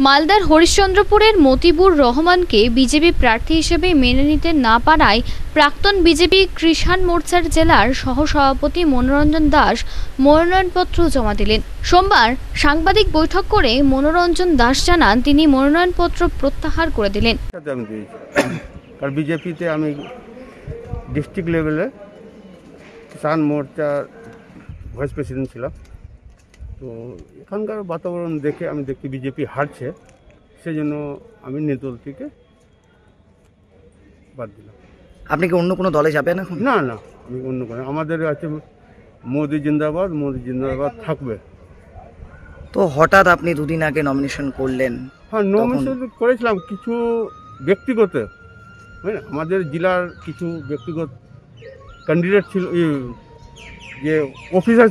মালদার হরিশ্চন্দ্রপুরের মতিবুর রহমানকে বিজেপি প্রার্থী হিসেবে মেনে নিতে না পারায় প্রাক্তন বিজেপি কৃষাণ মোর্চার জেলার সহসভাপতি মনোরঞ্জন দাস মনোনয়নপত্র জমা দিলেন। সোমবার সাংবাদিক বৈঠক করে মনোরঞ্জন দাস জানান, তিনি মনোনয়নপত্র প্রত্যাহার করে দিলেন। বিজেপিতে আমি ডিস্ট্রিক্ট লেভেলে কিষাণ মোর্চার ভাইস প্রেসিডেন্ট ছিলাম। তো এখানকার বাতাবরণ দেখে আমি দেখি বিজেপি হারছে সেজন্য আমি নির্দল থেকে বাদ দিলাম। আপনি কি অন্য কোনো দলে যাবেন এখন? না না আমি অন্য কোনো আমাদের আছে মোদি জিন্দাবাদ মোদি জিন্দাবাদ থাকবে। তো হঠাৎ আপনি দুদিন আগে নমিনেশন করলেন হ্যাঁ নমিনেশন করেছিলাম কিছু ব্যক্তিগত বুঝলেন আমাদের জেলার কিছু ব্যক্তিগত ক্যান্ডিডেট ছিল যে অফিসার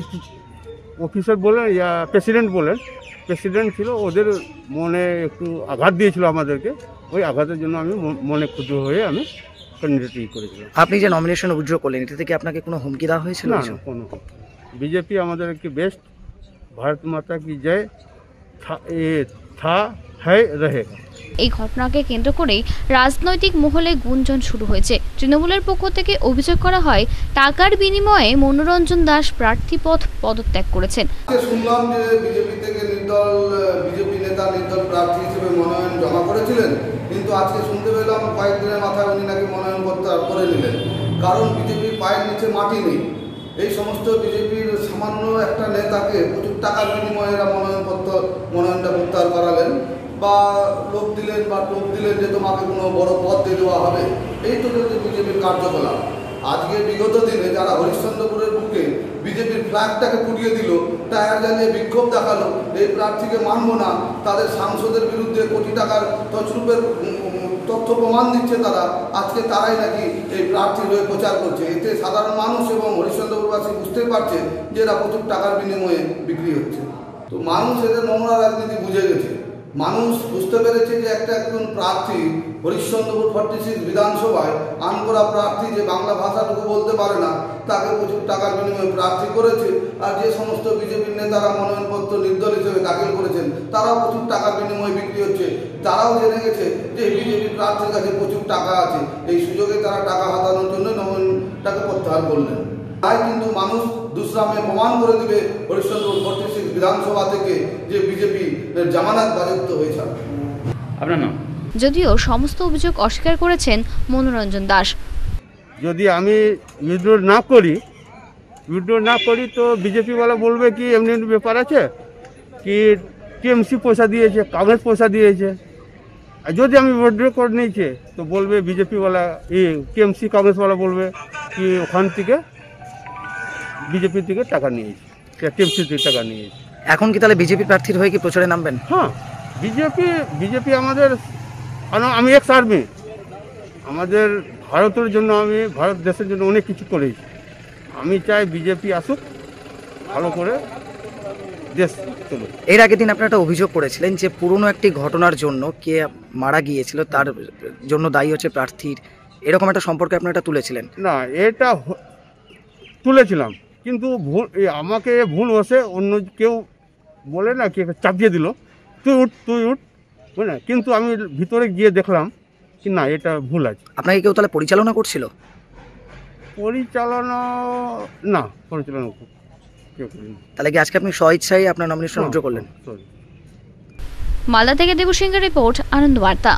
অফিসার বলেন ইয়া প্রেসিডেন্ট বলেন প্রেসিডেন্ট ছিল ওদের মনে একটু আঘাত দিয়েছিল আমাদেরকে ওই আঘাতের জন্য আমি মনে ক্ষুদ্র হয়ে আমি ক্যান্ডিডেট ই করেছিলাম আপনি যে নমিনেশন উইথড্র করলেন এটা থেকে আপনাকে কোনো হুমকি দেওয়া হয়েছিল? না কোনো বিজেপি আমাদের একটি বেস্ট ভারত মাতা কি জয় থা হ্যায় রহেগা এই ঘটনাকে কেন্দ্র করেই রাজনৈতিক মহলে গুঞ্জন শুরু হয়েছে। তৃণমূলের পক্ষ থেকে অভিযোগ করা হয় টাকার বিনিময়ে মনোরঞ্জন দাস প্রার্থীপদ পদত্যাগ করেছেন। শুনলাম যে বিজেপি থেকে নির্দল বিজেপি নেতা নির্দল প্রার্থী হিসেবে মনোনয়ন জমা করেছিলেন। কিন্তু আজকে শুনতে পেলাম কয়েকদিনের মাথায় উনি নাকি মনোনয়ন প্রত্যাহার করে নিলেন। কারণ বিজেপির পায়ের নিচে মাটি নেই। এই সমস্ত বিজেপির সামান্য একটা নেতাকে প্রচুর টাকার বিনিময়ে এরা মনোনয়নপত্র, মনোনয়নটা প্রত্যাহার করালেন। বা লোক দিলেন বা টোপ দিলেন যে তোমাকে কোনো বড় পদ দিয়ে দেওয়া হবে, এই তো বিজেপির কার্যকলাপ। আজকে বিগত দিনে যারা হরিশ্চন্দ্রপুরের ফ্ল্যাগটাকে পুড়িয়ে দিল, টায়ার জ্বালিয়ে বিক্ষোভ দেখাল। এই প্রার্থীকে মানব না। তাদের সাংসদের বিরুদ্ধে কোটি টাকার তছরূপের তথ্য প্রমাণ দিচ্ছে তারা। আজকে তারাই নাকি এই প্রার্থীর হয়ে প্রচার করছে। এতে সাধারণ মানুষ এবং হরিশ্চন্দ্রপুরবাসী বুঝতেই পারছে যে এরা প্রচুর টাকার বিনিময়ে বিক্রি হচ্ছে। তো মানুষ এদের নোংরা রাজনীতি বুঝে গেছে। মানুষ বুঝতে পেরেছে যে একটা একজন প্রার্থী, হরিশ্চন্দ্রপুর ফর্টি সিক্স বিধানসভায় আনকোরা প্রার্থী যে বাংলা ভাষাটুকু বলতে পারে না, তাকে প্রচুর টাকার বিনিময়ে প্রার্থী করেছে আর যে সমস্ত বিজেপির নেতারা মনোনয়নপত্র নির্দল হিসেবে দাখিল করেছেন, তারাও প্রচুর টাকার বিনিময়ে বিক্রি হচ্ছে। তারাও জেনে গেছে যে বিজেপি প্রার্থীর কাছে প্রচুর টাকা আছে। এই সুযোগে তারা টাকা হাতানোর জন্য নবীনটাকে প্রত্যাহার করলেন। তাই কিন্তু মানুষ দুষ্রামে প্রমাণ করে দিবে ফর্টি সিক্স বিধানসভা থেকে যে বিজেপি জামানত বাজেপ্ত হয়েছে আপনার নাম যদিও সমস্ত অভিযোগ অস্বীকার করেছেন মনোরঞ্জন দাস। যদি আমি উইথড্র না করি উইথড্র না করি তো বিজেপিওয়ালা বলবে কি এমনি এমনি ব্যাপার আছে? কি টিএমসি পয়সা দিয়েছে কংগ্রেস পয়সা দিয়েছে। আর যদি আমি উইথড্র করে নিয়েছে তো বলবে বিজেপিওয়ালা ই টিএমসি কংগ্রেসওয়ালা বলবে কি ওখান থেকে? বিজেপি থেকে টাকা নিয়েছে। টিএমসি থেকে টাকা নিয়েছে। এখন কি তাহলে বিজেপি প্রার্থীর হয়ে কি প্রচারে নামবেন? হ্যাঁ বিজেপি বিজেপি আমাদের আমি এক্স আর্মি আমাদের ভারতের জন্য আমি ভারত দেশের জন্য অনেক কিছু করেছি। আমি চাই বিজেপি আসুক ভালো করে দেশ চলুক। এর আগের দিন আপনারা একটা অভিযোগ করেছিলেন যে পুরনো একটি ঘটনার জন্য কে মারা গিয়েছিল তার জন্য দায়ী হচ্ছে প্রার্থীর। এরকম একটা সম্পর্কে আপনারা এটা তুলেছিলেন? না এটা তুলেছিলাম। কিন্তু ভুল আমাকে ভুল বসে অন্য কেউ বলে না কি চাপিয়ে দিল। তুই উঠ তুই উঠ বুঝলেন কিন্তু আমি ভিতরে গিয়ে দেখলাম কি না এটা ভুল আছে। আপনাকে কেউ তাহলে পরিচালনা করছিল? পরিচালনা না পরিচালনা কেউ করেনি। তাহলে কি আজকে আপনি স্বইচ্ছাই আপনার নমিনেশন করলেন? মালদা থেকে দেবসিংহের রিপোর্ট আনন্দ বার্তা।